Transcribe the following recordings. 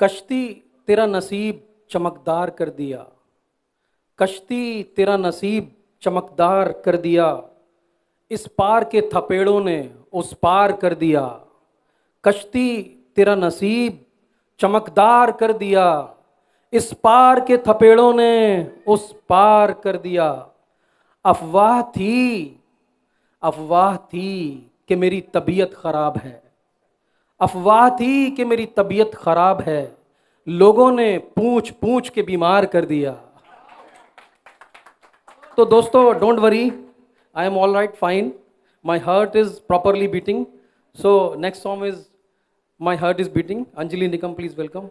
कश्ती तेरा नसीब चमकदार कर दिया। कश्ती तेरा नसीब चमकदार कर दिया। इस पार के थपेड़ों ने उस पार कर दिया। कश्ती तेरा नसीब चमकदार कर दिया। इस पार के थपेड़ों ने उस पार कर दिया। अफवाह थी अफवाह थी कि मेरी तबीयत ख़राब है। अफवाह थी कि मेरी तबीयत ख़राब है। लोगों ने पूछ पूछ के बीमार कर दिया। तो दोस्तों don't worry I am all right fine my heart is properly beating so next song is my heart is beating Anjali Nikam please welcome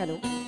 hello